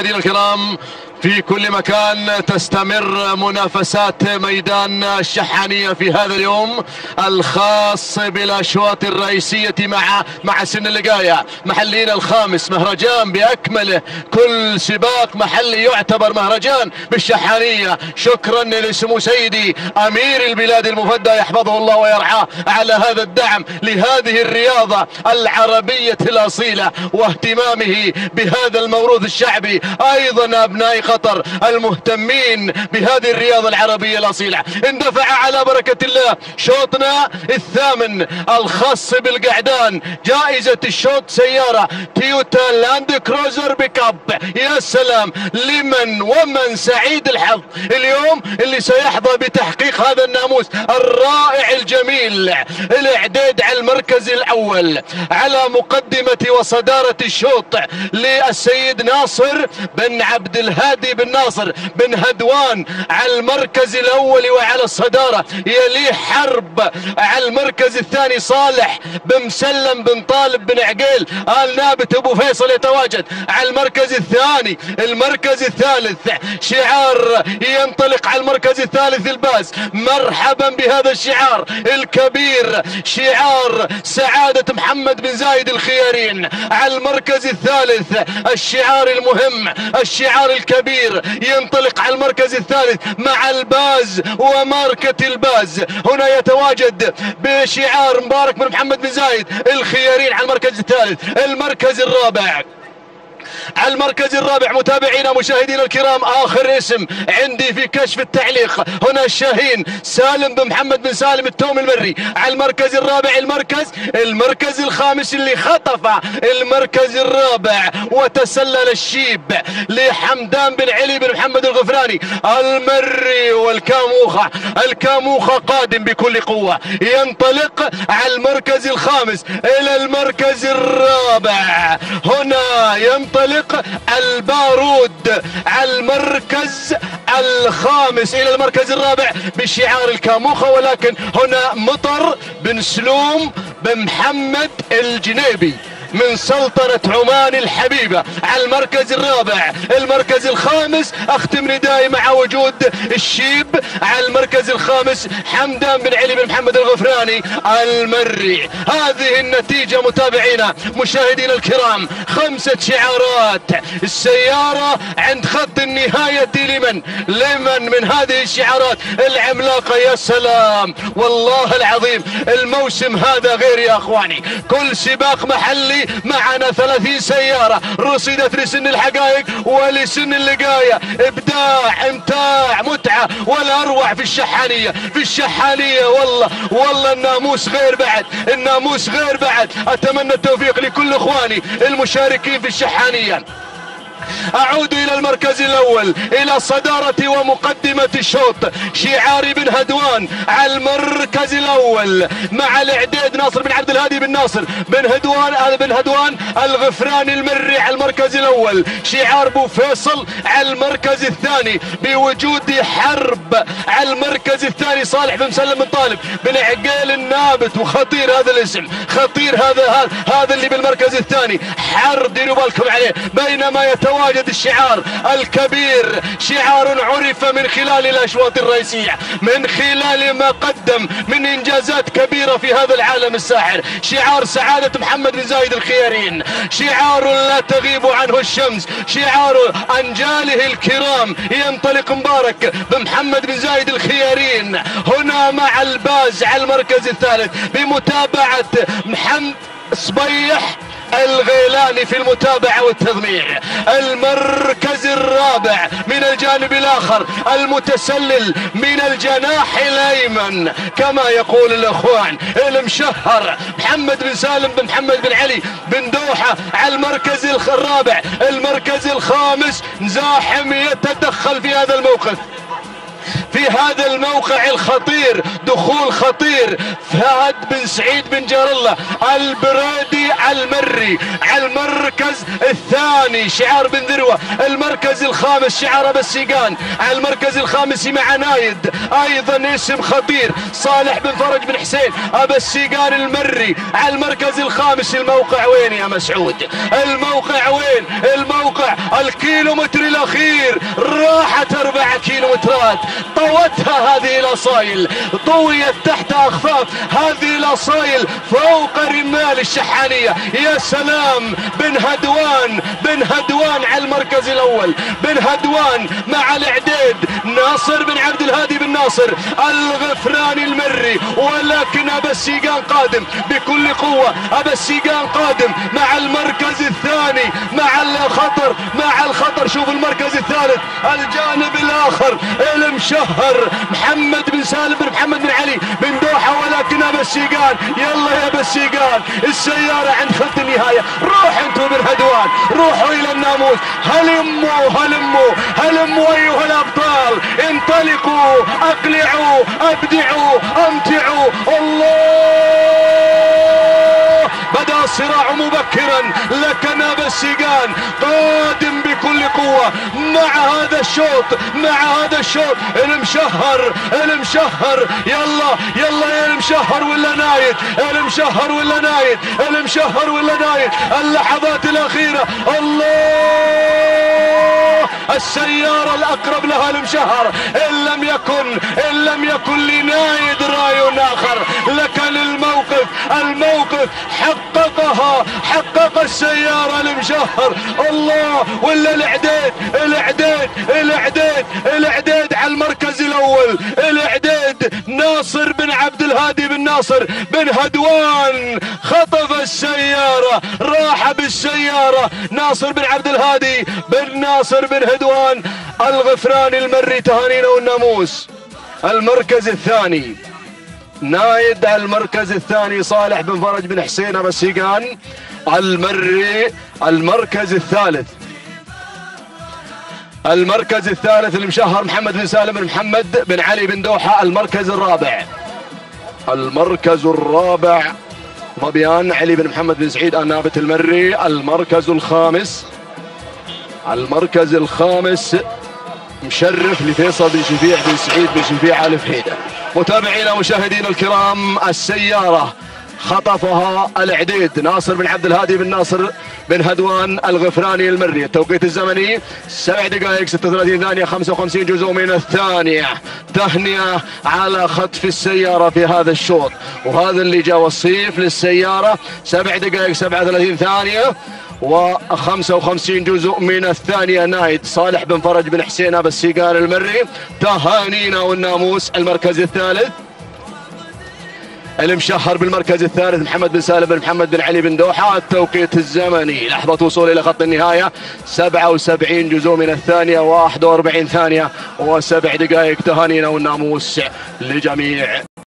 مشاهدينا الكرام في كل مكان تستمر منافسات ميدان الشحانية في هذا اليوم الخاص بالأشواط الرئيسية مع مع سن اللقاية. محلين الخامس مهرجان بأكمله كل سباق محلي يعتبر مهرجان بالشحانية. شكرا لسمو سيدي أمير البلاد المفدى يحفظه الله ويرعاه على هذا الدعم لهذه الرياضة العربية الأصيلة واهتمامه بهذا الموروث الشعبي. أيضا أبناء قطر المهتمين بهذه الرياضة العربية الأصيلة. اندفع على بركة الله شوطنا الثامن الخاص بالقعدان جائزة الشوط سيارة تويوتا لاند كروزر بيكاب يا سلام لمن ومن سعيد الحظ. اليوم اللي سيحظى بتحقيق هذا الناموس الرائع الجميل الإعداد على المركز الأول على مقدمة وصدارة الشوط للسيد ناصر بن عبد الهادي. بن ناصر بن هدوان على المركز الأول وعلى الصدارة. يليه حرب على المركز الثاني صالح بن مسلم بن طالب بن عقيل. آل نابت أبو فيصل يتواجد على المركز الثاني. المركز الثالث شعار ينطلق على المركز الثالث الباز. مرحبا بهذا الشعار الكبير. شعار سعادة محمد بن زايد الخيارين. على المركز الثالث الشعار المهم الشعار الكبير. ينطلق على المركز الثالث مع الباز وماركة الباز. هنا يتواجد بشعار مبارك بن محمد بن زايد الخيارين على المركز الثالث المركز الرابع. على المركز الرابع متابعينا مشاهدينا الكرام آخر اسم عندي في كشف التعليق هنا الشاهين سالم بن محمد بن سالم التوم المري على المركز الرابع المركز المركز الخامس اللي خطف المركز الرابع وتسلل الشيب لحمدان بن علي بن محمد الغفراني. المري والكاموخة الكاموخة قادم بكل قوة. ينطلق على المركز الخامس إلى المركز الرابع. هنا ينطلق البارود على المركز الخامس إلى المركز الرابع بشعار الكاموخة ولكن هنا مطر بن سلوم بن محمد الجنيبي. من سلطنة عمان الحبيبة. على المركز الرابع المركز الخامس أختم ندائي مع وجود الشيب. على المركز الخامس حمدان بن علي بن محمد الغفراني المري. هذه النتيجة متابعينا مشاهدينا الكرام خمسة شعارات. السيارة عند خط النهاية لمن؟ لمن من هذه الشعارات؟ العملاقة يا سلام. والله العظيم الموسم هذا غير يا أخواني. كل سباق محلي معنا ثلاثين سيارة. رصدت لسن الحقائق ولسن اللقاية إبداع إمتاع متعة ولا أروع في الشحانية. في الشحانية والله والله الناموس غير بعد. الناموس غير بعد. أتمنى التوفيق لكل إخواني المشاركين في الشحانية. أعود إلى المركز الأول إلى صدارة ومقدمة الشوط شعاري بن هدوان على المركز الأول مع الإعداد ناصر بن عبد الهادي بن ناصر بن هدوان بن هدوان الغفران المري على المركز الأول شعار بو فيصل على المركز الثاني بوجود حرب على المركز الثاني صالح بن مسلم بن طالب بن عقيل النابت وخطير هذا الاسم خطير هذا هذا اللي بالمركز الثاني حرب ديروا بالكم عليه بينما يتواجد يتواجد الشعار الكبير. شعار عرف من خلال الأشواط الرئيسية من خلال ما قدم من إنجازات كبيرة في هذا العالم الساحر. شعار سعادة محمد بن زايد الخيارين. شعار لا تغيب عنه الشمس. شعار أنجاله الكرام ينطلق مبارك بمحمد بن زايد الخيارين. هنا مع الباز على المركز الثالث بمتابعة محمد صبيح. الغيلاني في المتابعة والتضميع. المركز الرابع من الجانب الآخر المتسلل من الجناح الأيمن. كما يقول الإخوان المشهر محمد بن سالم بن محمد بن علي بن دوحة على المركز الرابع. المركز الخامس زاحم يتدخل في هذا الموقف. هذا الموقع الخطير دخول خطير. فهد بن سعيد بن جار الله البرادي المري على المركز الثاني شعار بن ذروة المركز الخامس شعر بالسيقان على المركز الخامس مع نايد. أيضا اسم خطير صالح بن فرج بن حسين أبا السيقان المري. على المركز الخامس الموقع وين يا مسعود؟ الموقع وين؟ الموقع الكيلومتر الأخير. راحت أربع كيلومترات. طوتها هذه الأصايل. طويت تحت اخفاف هذه الأصايل فوق رمال الشحانية. يا سلام بن هدوان بن هدوان على المركز الأول. بن هدوان مع الإعداد. ناصر بن عبد الهادي بن ناصر الغفراني المري. ولكن أبا السيقان قادم بكل قوة. أبا السيقان قادم مع المركز الثاني مع الخطر مع الخطر. شوف المركز الثالث الجانب الآخر المشهر محمد بن سالم بن محمد بن علي بن دوحة ولكن أبا السيقان. يلا يا أبا السيقان السيارة عند خط النهاية. روح أنتم هدوان روحوا إلى الناموس. هلموا هلموا هلموا أيها الأبطال. انطلقوا أقلعوا. مبكرا لكن ابا السيقان قادم بكل قوة. مع هذا الشوط مع هذا الشوط المشهر المشهر. يلا يلا يا المشهر ولا نايد؟ المشهر ولا نايد؟ المشهر ولا نايد؟ اللحظات الأخيرة. الله! السيارة الأقرب لها المشهر. إن لم يكن إن لم يكن لنايد راي آخر. لكن الموقف الموقف حقق السيارة المشهر. الله ولا الإعداد الإعداد الإعداد الإعداد على المركز الأول. الإعداد ناصر بن عبد الهادي بن ناصر بن هدوان. خطف السيارة راح بالسيارة ناصر بن عبد الهادي بن ناصر بن هدوان. الغفراني المري تهانينا والناموس. المركز الثاني. نايد المركز الثاني صالح بن فرج بن حسين ابو السيقان المري المركز الثالث. المركز الثالث المشهر محمد بن سالم بن محمد بن علي بن دوحة المركز الرابع. المركز الرابع ظبيان علي بن محمد بن سعيد النابت المري. المركز الخامس المركز الخامس مشرف لفيصل بن شفيع بن سعيد بن شفيع آل فهيدة. متابعينا مشاهدينا الكرام السيارة خطفها العديد ناصر بن عبد الهادي بن ناصر بن هدوان الغفراني المري. التوقيت الزمني سبع دقائق 36 ثانية 55 جزء من الثانية. تهنئة على خطف السيارة في هذا الشوط. وهذا اللي جاء وصيف للسيارة. سبع دقائق 37 ثانية. و55 جزء من الثانية نايد صالح بن فرج بن حسين ابو السيقان المري. تهانينا والناموس المركز الثالث. المشهر بالمركز الثالث محمد بن سالم بن محمد بن علي بن دوحة. التوقيت الزمني لحظة وصول إلى خط النهاية. 77 جزء من الثانية. 41 ثانية وسبع دقائق. تهانينا والناموس لجميع